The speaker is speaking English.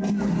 shit.